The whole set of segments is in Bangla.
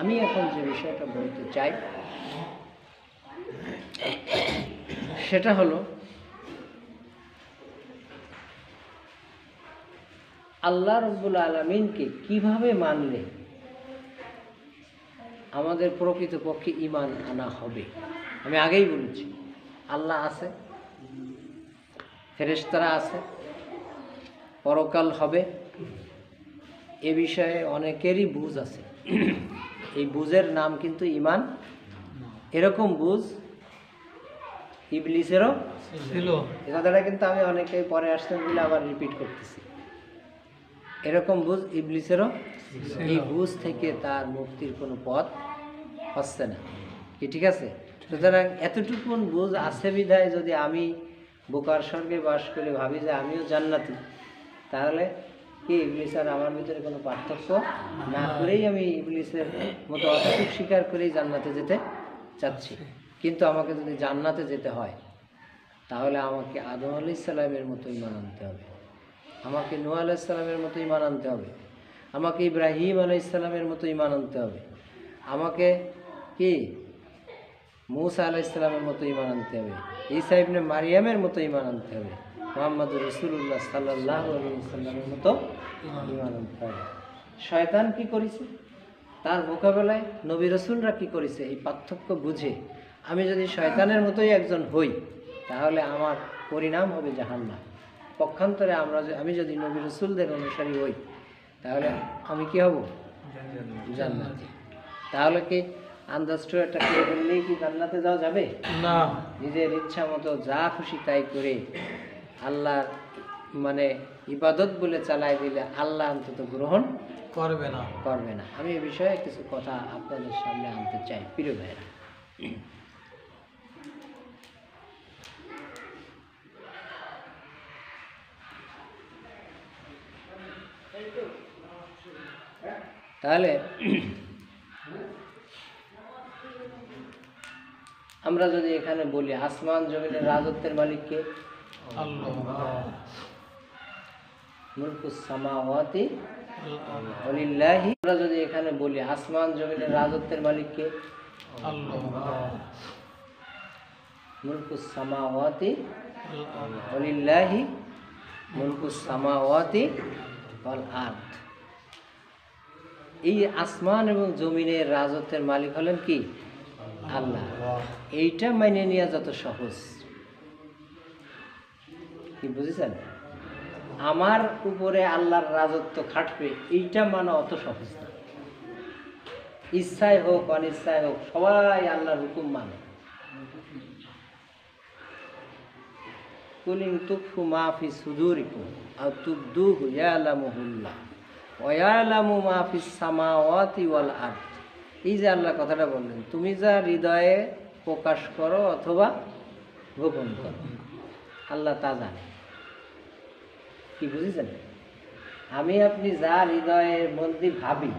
আমি এখন যে বিষয়টা বলতে চাই, সেটা হলো, আল্লাহ রব্বুল আলমিনকে কীভাবে মানলে আমাদের প্রকৃতপক্ষে ইমান আনা হবে? আমি আগেই বলেছি, আল্লাহ আছে ফেরেস্তারা আছে, পরকাল হবে, এ বিষয়ে অনেকেরই বুঝ আছে। এই বুঝের নাম কিন্তু ইমান। এরকম বুঝ ইবলিসেরও ছিল। এ কথাটা কিন্তু আমি অনেকেই পরে আসছেন বলে আবার রিপিট করতেছি। এরকম বুঝ ইবলিসেরও এই বুঝ থেকে তার মুক্তির কোনো পথ হচ্ছে না। কি ঠিক আছে? সুতরাং এতটুকুন বুঝ আছে বিধায় যদি আমি বোকার স্বর্গে বাস করে ভাবি যে আমিও জান্নাতি তাহলে কি ইবলিস আর আমার ভিতরে কোনো পার্থক্য? না করেই আমি ইবলিসের মতো অসুখ স্বীকার করেই জান্নাতে যেতে চাচ্ছি। কিন্তু আমাকে যদি জান্নাতে যেতে হয়, তাহলে আমাকে আদম আলি ইসলামের মতো ইমান আনতে হবে। আমাকে নোয়া আলাহ ইসলামের মতো ইমান আনতে হবে। আমাকে ইব্রাহিম আলাহ ইসলামের মতো ইমান আনতে হবে। আমাকে কি? মুসা আলাহ ইসলামের মতো ইমান আনতে হবে। ঈসা ইবনে মারিয়ামের মতো ইমান আনতে হবে। মোহাম্মদ রসুল্লাহ সাল্লাহ সাল্লামের মতো ইমান শয়তান কি করেছে? তার মোকাবেলায় নবী রসুলরা কি করেছে? এই পার্থক্য বুঝে। আমি যদি শয়তানের মতোই একজন হই তাহলে আমার পরিণাম হবে জাহান্নাম। পক্ষান্তরে আমরা আমি যদি নবী রসুলদের অনুসারী হই তাহলে আমি কি হব? জান্নাতি। তাহলে কি আন্দাজ একটা করে বললেই কি জান্নাতে যাওয়া যাবে? না। নিজের ইচ্ছা মতো যা খুশি তাই করে আল্লাহর মানে ইবাদত বলে চালাই দিলে আল্লাহ অন্তত গ্রহণ করবে না। করবে না। আমি এ বিষয়ে কিছু কথা আপনাদের সামনে আনতে চাই প্রিয় ভাইরা তাহলে আমরা যদি এখানে বলি আসমান জমিনের রাজত্বের মালিককে আমরা যদি এখানে বলি আসমান জমিনের রাজত্বের মালিককে এই আসমান এবং জমিনের রাজত্বের মালিক হলেন কি? আল্লাহ। এইটা মাইনে নেওয়া যত সহজ। কি বুঝেছেন? আমার উপরে আল্লাহর রাজত্ব খাটবে, এইটা মানা অত সহজ না। ইচ্ছায় হোক, অনিচ্ছায় হোক, সবাই আল্লাহর হুকুম মানে। আল্লাহ কথাটা বললেন, তুমি যা হৃদয়ে প্রকাশ করো অথবা গোপন করো, আল্লাহ তা জানে। কি বুঝেছেন? আমি আপনি যা হৃদয়ের মধ্যে ভাবি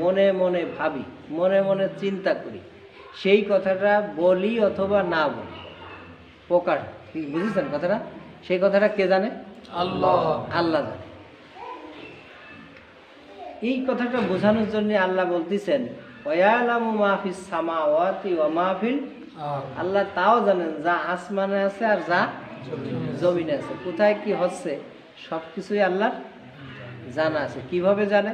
মনে মনে ভাবি মনে মনে চিন্তা করি সেই কথাটা বলি অথবা না বলি। প্রকাশ কি বুঝেছেন কথাটা? সেই কথাটা কে জানে? আল্লাহ। আল্লাহ জানে। এই কথাটা বোঝানোর জন্য আল্লাহ বলতেছেন ওয়ালামু মাহফিস সামাওয়াতি ওয়া মাহফিল আল্লাহ তাও জানেন যা আসমানে আছে আর যা জমিনে আছে। কোথায় কি হচ্ছে? সব কিছুই আল্লাহর জানা আছে। কীভাবে জানে?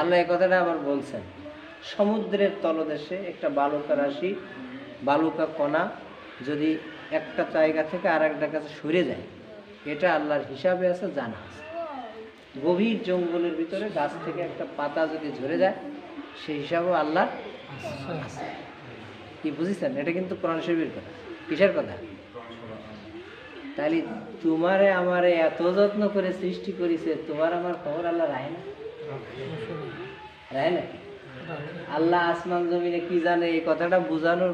আল্লাহ এ কথাটা আবার বলছেন, সমুদ্রের তলদেশে একটা বালুকা রাশি, বালুকা কণা যদি একটা জায়গা থেকে আর একটা কাছে সরে যায়, এটা আল্লাহর হিসাবে আছে, জানা আছে। গভীর জঙ্গলের ভিতরে গাছ থেকে একটা পাতা যদি ঝরে যায়, সেই হিসাবেও আল্লাহ। কি বুঝেছেন? এটা কিন্তু কোরআন শরীফের কথা। কিসের কথা? তাহলে তোমারে আমারে এত যত্ন করে সৃষ্টি করেছে, তোমার আমার খবর আল্লাহ রায় না? রায় না? আল্লাহ আসমান জমিনে কি জানে, এই কথাটা বোঝানোর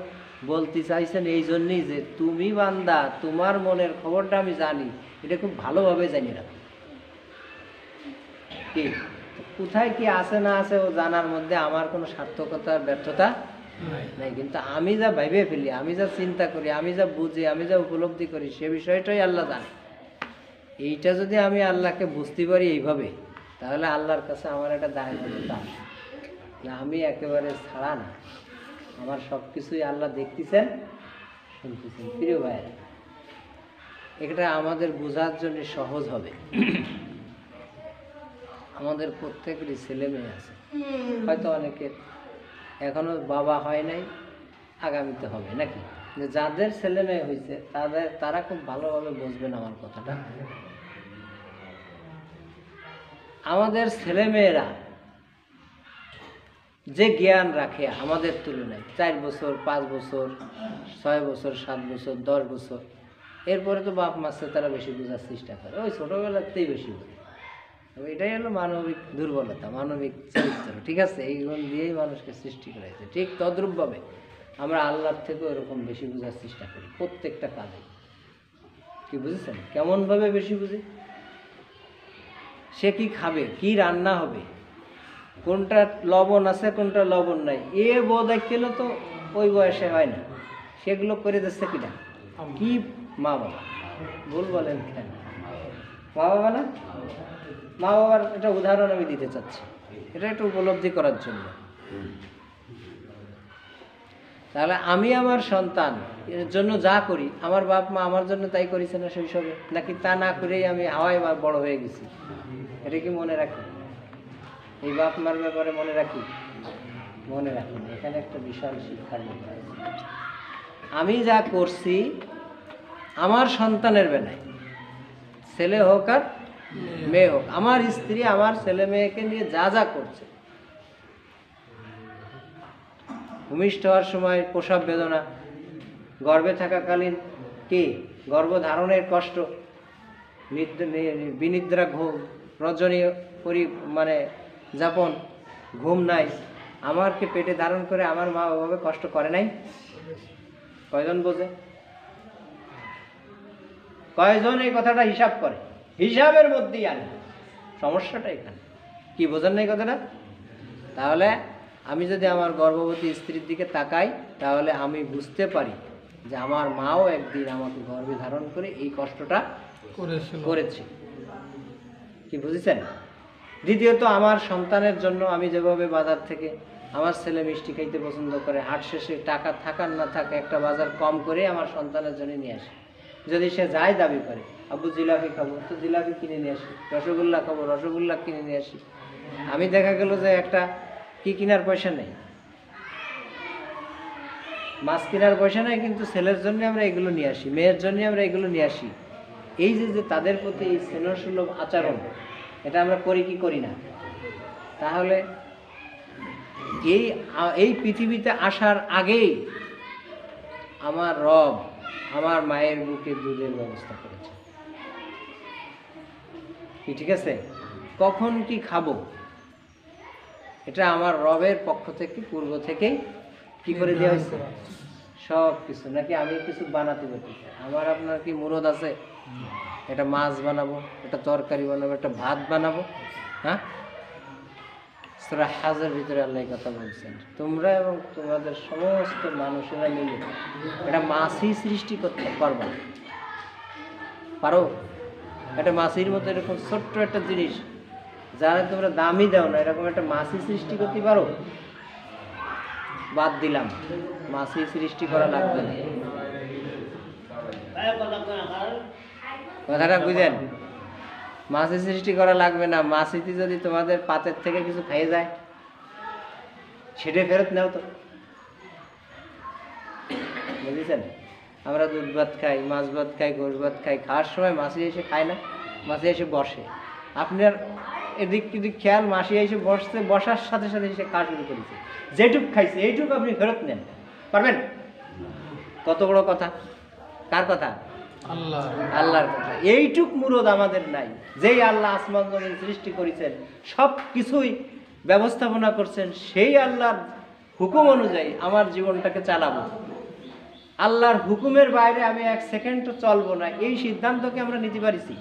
বলতে চাইছেন এই জন্যই যে তুমি বান্দা, তোমার মনের খবরটা আমি জানি, এটা খুব ভালোভাবে জানি কি? কোথায় কি আছে না আছে ও জানার মধ্যে আমার কোনো সার্থকতার ব্যর্থতা নাই কিন্তু আমি যা ভাইবে ফেলি আমি যা চিন্তা করি আমি যা বুঝি আমি যা উপলব্ধি করি সে বিষয়টাই আল্লাহ জানে। এইটা যদি আমি আল্লাহকে বুঝতে পারি এইভাবে তাহলে আল্লাহর কাছে আমার একটা আমি একেবারে ছাড়া না। আমার সব কিছুই আল্লাহ দেখতেছেন শুনতেছেন। প্রিয় ভাইয়েরা এটা আমাদের বোঝার জন্য সহজ হবে। আমাদের প্রত্যেকেরই ছেলে মেয়ে আছে হয়তো অনেকের এখনও বাবা হয় নাই, আগামীতে হবে নাকি? যাদের ছেলে মেয়ে হয়েছে তাদের, তারা খুব ভালোভাবে বুঝবেন আমার কথাটা। আমাদের ছেলে মেয়েরা যে জ্ঞান রাখে আমাদের তুলনায়, চার বছর, পাঁচ বছর, ছয় বছর, সাত বছর, দশ বছর, এরপরে তো বাপ মাসে তারা বেশি বোঝার চেষ্টা করে। ওই ছোটোবেলাতেই বেশি বোঝে। এটাই হলো মানবিক দুর্বলতা মানবিক চরিত্র ঠিক আছে? এই গুণ দিয়েই মানুষকে সৃষ্টি করেছে ঠিক তদ্রূপভাবে আমরা আল্লাহর থেকেও এরকম বেশি বোঝার চেষ্টা করি প্রত্যেকটা কাজে। কি বুঝেছেন? কেমনভাবে বেশি বুঝি? সে কি খাবে? কি রান্না হবে? কোনটা লবণ আছে কোনটা লবণ নাই? এ বোধ খেলে তো ওই বয়সে হয় না। সেগুলো করে দিচ্ছে কিনা? কি মা বাবা? ভুল বলেন কেন? মা বাবা না? মা বাবার একটা উদাহরণ আমি দিতে চাচ্ছি। এটা একটু উপলব্ধি করার জন্য। তাহলে আমি আমার সন্তান, এর জন্য যা করি, আমার বাপ মা আমার জন্য তাই করেছে না শৈশবে? নাকি তা না করেই আমি হাওয়ায় বা বড় হয়ে গেছি? এটা কি মনে রাখি এই বাপ মার ব্যাপারে মনে রাখি? মনে রাখি এখানে একটা বিশাল শিক্ষার ব্যাপার আমি যা করছি, আমার সন্তানের বেলায় ছেলে হোক আর মেয়ে হোক, আমার স্ত্রী আমার ছেলে মেয়েকে নিয়ে যা যা করছে। ভূমিষ্ঠ হওয়ার সময় প্রসব বেদনা, গর্ভে থাকাকালীন কি? গর্ভধারণের কষ্ট, নিদ্রা- বিনিদ্রা ঘুম রজনী পরি মানে যাপন, ঘুম নাই। আমারকে পেটে ধারণ করে আমার মা ওভাবে কষ্ট করে নাই? কয়জন বোঝে? কয়জন এই কথাটা হিসাব করে? হিসাবের মধ্যেই আনে। সমস্যাটা এখানে। কি বোঝেন না এই কথাটা? তাহলে আমি যদি আমার গর্ভবতী স্ত্রীর দিকে তাকাই তাহলে আমি বুঝতে পারি যে আমার মাও একদিন আমাকে গর্ভে ধারণ করে এই কষ্টটা করেছে। কি বুঝেছেন? দ্বিতীয়ত আমার সন্তানের জন্য আমি যেভাবে বাজার থেকে আমার ছেলে মিষ্টি খাইতে পছন্দ করে হাট শেষে টাকা থাকার না থাকা একটা বাজার কম করে আমার সন্তানের জন্য নিয়ে আসি। যদি সে যায় দাবি করে আব্বু জিলাপি খাব। তো জিলাপি কিনে নিয়ে আসি। রসগোল্লা খাব। রসগোল্লা কিনে নিয়ে আসি। আমি দেখা গেল যে একটা, কি কেনার পয়সা নেই? মাছ কেনার পয়সা নেই, কিন্তু ছেলের জন্য আমরা এগুলো নিয়ে আসি, মেয়ের জন্য আমরা এগুলো নিয়ে আসি। এই যে যে তাদের প্রতি এই স্নেহসুলভ আচরণ, এটা আমরা করি কি করি না? তাহলে এই এই পৃথিবীতে আসার আগেই আমার রব আমার মায়ের বুকে দুধের ব্যবস্থা করেছে। কি ঠিক আছে? কখন কি খাব? এটা আমার রবের পক্ষ থেকে পূর্ব থেকেই কি করে দেওয়া হয়েছে? সব কিছু। নাকি আমি কিছু বানাতে পারি আমার আপনার কি মুরদ আছে? এটা মাছ বানাবো একটা তরকারি বানাবো একটা ভাত বানাবো হ্যাঁ? সুরা হাজের ভিতরে আল্লাহ কথা বলছেন। তোমরা এবং তোমাদের সমস্ত মানুষেরা মিলে একটা মাছই সৃষ্টি করতে পারবা পারো? একটা মাছির মতো এরকম ছোট্ট একটা জিনিস, যারা তোমরা দামই দাও না, এরকম একটা মাছি সৃষ্টি করতে পারো? বাদ দিলাম। মাছি সৃষ্টি করা লাগবে না। কথাটা বুঝেন? মাছি সৃষ্টি করা লাগবে না মাছিতে যদি তোমাদের পাতের থেকে কিছু খাইয়ে যায় সেটা ফেরত নাও তো। বুঝেছেন? আমরা দুধ ভাত খাই মাছ ভাত খাই গোশ ভাত খাই খাওয়ার সময় মাছি এসে খায় না মাছি এসে বসে। আপনার এদিক এদিক খেয়াল মাসি এসে বসছে বসার সাথে সাথে এসে খাওয়া শুরু করেছে। যেটুক খাইছে এইটুকু আপনি ফেরত নেন। পারবেন? কত বড় কথা? কার কথা? আল্লাহর কথা। এইটুক মুরদ আমাদের নাই। যেই আল্লাহ আসমান জমিন সৃষ্টি করেছেন, সব কিছুই ব্যবস্থাপনা করছেন, সেই আল্লাহর হুকুম অনুযায়ী আমার জীবনটাকে চালাবো। আল্লাহর হুকুমের বাইরে আমি এক সেকেন্ডও চলবো না। এই সিদ্ধান্তকে আমরা নিতে পারিছি।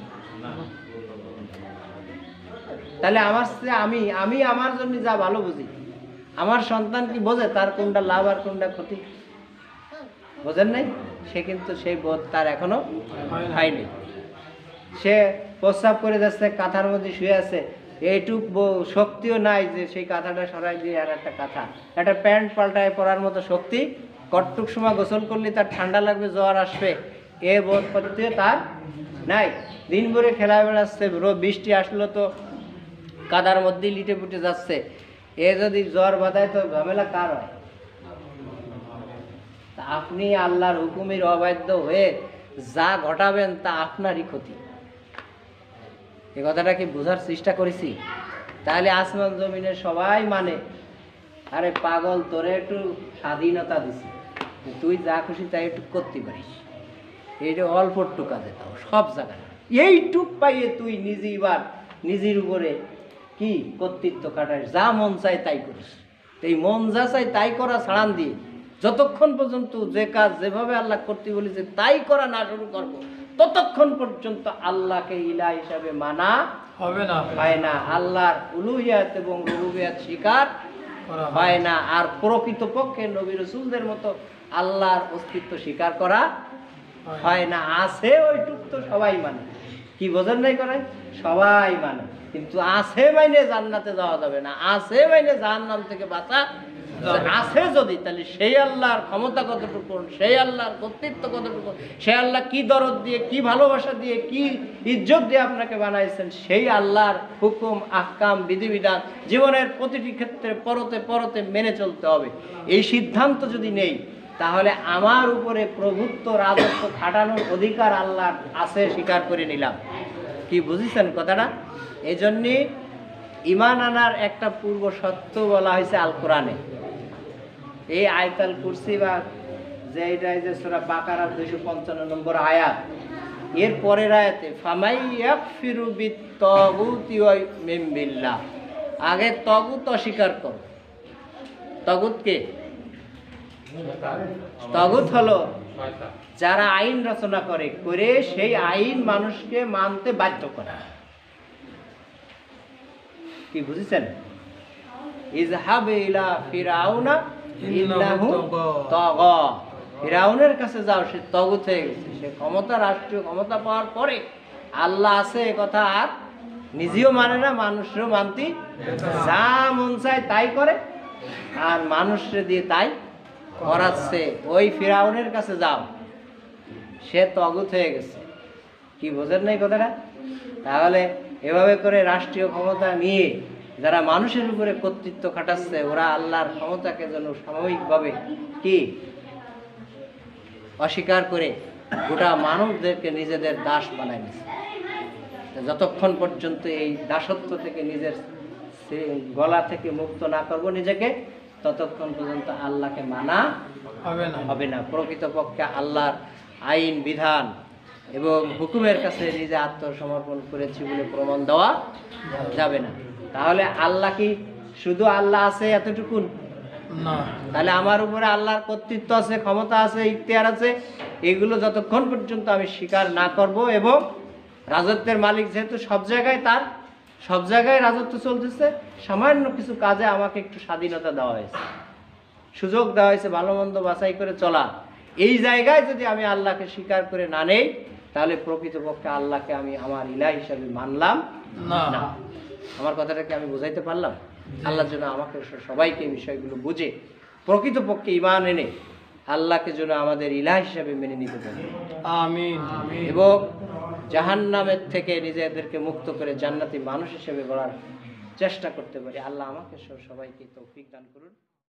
তাহলে আমার আমি আমি আমার জন্য যা ভালো বুঝি, আমার সন্তান কি বোঝে তার কোনটা লাভ আর কোনটা ক্ষতি? বোঝেন নাই? সে কিন্তু সেই বোধ তার এখনও হয়নি। সে প্রস্রাব করে যাচ্ছে, কাঁথার মধ্যে শুয়ে আছে। এইটুক শক্তিও নাই যে সেই কাঁথাটা সরাই দিয়ে আর একটা কাঁথা। একটা প্যান্ট পাল্টায় পরার মতো শক্তি, কটটুক সময় গোসল করলে তার ঠান্ডা লাগবে, জ্বর আসবে। এ বোধ করতে তার নাই। দিন ভরে খেলা বেড়াচ্ছে, রো- বৃষ্টি আসলো তো কাদার মধ্যেই লিটে পুটে যাচ্ছে। এ যদি জ্বর বাঁধায় তো ঝামেলা কার হয়? আপনি আল্লাহর হুকুমের অবাধ্য হয়ে যা ঘটাবেন তা আপনারই ক্ষতি। এ কথাটা কি বোঝার চেষ্টা করেছি? তাহলে আসমান জমিনে সবাই মানে আরে পাগল তোরে একটু স্বাধীনতা দিছি, তুই যা খুশি তাই একটু করতে পারিস। এইটা অল্প টুকা তাও, সব জায়গায়। এইটুক পাইয়ে তুই নিজে এবার নিজের উপরে কি কর্তৃত্ব খাটাস যা মন চায় তাই করিস। এই মন যা চাই তাই করা ছাড়ান দিয়ে যতক্ষণ পর্যন্ত যে কাজ যেভাবে আল্লাহ করতে বলেছে তাই করা না শুরু করব ততক্ষণ পর্যন্ত আল্লাহকে ইলা হিসাবে মানা হবে না। হয় না। আল্লাহর উলুহিয়াত এবং রুবুবিয়াত স্বীকার করা হয়। না। আর প্রকৃতপক্ষে নবী রসুলদের মতো আল্লাহর অস্তিত্ব স্বীকার করা হয়। না। আছে ওইটুক তো সবাই মানে। কি বোঝেন নাই করে সবাই মানে। কিন্তু আছে মাইনে জান্নাতে যাওয়া যাবে না। আছে মাইনে জাহান্নাম থেকে বাঁচা। আছে যদি, তাহলে সেই আল্লাহর ক্ষমতা কতটুকু, সেই আল্লাহর কর্তৃত্ব কতটুকু, সেই আল্লাহ কি দরদ দিয়ে, কি ভালোবাসা দিয়ে, কি ইজ্জত দিয়ে আপনাকে বানাইছেন, সেই আল্লাহর হুকুম, আহকাম, বিধিবিধান জীবনের প্রতিটি ক্ষেত্রে পরতে পরতে মেনে চলতে হবে। এই সিদ্ধান্ত যদি নেই, তাহলে আমার উপরে প্রভুত্ব, রাজত্ব খাটানোর অধিকার আল্লাহ আছে, স্বীকার করে নিলাম। কি বুঝেছেন কথাটা? এই জন্যে ইমান আনার একটা পূর্ব সত্য বলা হয়েছে আল কোরআনে এই আয়তাল কুরসি বা যে এটা যে সুরা বাকারার দুইশো পঞ্চান্ন নম্বর আয়াত, এর পরের আয়াতে, ফামাই ইয়াকফিরু বিত তগুতি ওয়াই আগে তগুত অস্বীকার করো। তগুত কে? তগুত হলো যারা আইন রচনা করে করে সেই আইন মানুষকে মানতে বাধ্য করা। কি বুঝেছেন? ইজহাবে ইলা ফিরাউনা তগ। ফিরাউনের কাছে যাও সে তগুত হয়ে গেছে। সে ক্ষমতা রাষ্ট্রীয় ক্ষমতা পাওয়ার পরে আল্লাহ আছে কথা আর নিজেও মানে না মানুষেরও মানতি। যা মন চায় তাই করে আর মানুষরে দিয়ে তাই করাচ্ছে। ওই ফিরাউনের কাছে যাও সে তগুত হয়ে গেছে। কি বোঝেন নাই কথাটা? তাহলে এভাবে করে রাষ্ট্রীয় ক্ষমতা নিয়ে যারা মানুষের উপরে কর্তৃত্ব খাটাচ্ছে ওরা আল্লাহর ক্ষমতাকে যেন স্বাভাবিকভাবে কি? অস্বীকার করে গোটা মানবদেরকে নিজেদের দাস বানায় নিছে যতক্ষণ পর্যন্ত এই দাসত্ব থেকে নিজের গলা থেকে মুক্ত না করব নিজেকে ততক্ষণ পর্যন্ত আল্লাহকে মানা হবে না। হবে না। প্রকৃতপক্ষে আল্লাহর আইন বিধান এবং হুকুমের কাছে নিজে আত্মসমর্পণ করেছি বলে প্রমাণ দেওয়া যাবে না। তাহলে আল্লাহ কি শুধু আল্লাহ আছে এতটুকুন? না। তাহলে আমার উপরে আল্লাহর কর্তৃত্ব আছে ক্ষমতা আছে ইখতিয়ার আছে এগুলো যতক্ষণ পর্যন্ত আমি স্বীকার না করব এবং রাজত্বের মালিক যেহেতু সব জায়গায় তার সব জায়গায় রাজত্ব চলতেছে সামান্য কিছু কাজে আমাকে একটু স্বাধীনতা দেওয়া হয়েছে। সুযোগ দেওয়া হয়েছে ভালো মন্দ বাছাই করে চলা। এই জায়গায় যদি আমি আল্লাহকে স্বীকার করে না নেই তাহলে প্রকৃতপক্ষে আল্লাহকে আমি আমার ইলা হিসাবে মানলাম না। আমার কথাটাকে আমি বুঝাইতে পারলাম? আল্লাহর জন্য আমাকে সবাইকে এই বিষয়গুলো বুঝে প্রকৃতপক্ষে ইমান এনে আল্লাহকে যেন আমাদের ইলা হিসাবে মেনে নিতে পারে। এবং এবং জাহান্নামের থেকে নিজেদেরকে মুক্ত করে জান্নাতি মানুষ হিসেবে গড়ার চেষ্টা করতে পারি। আল্লাহ আমাকে সবাইকে তৌফিক দান করুন।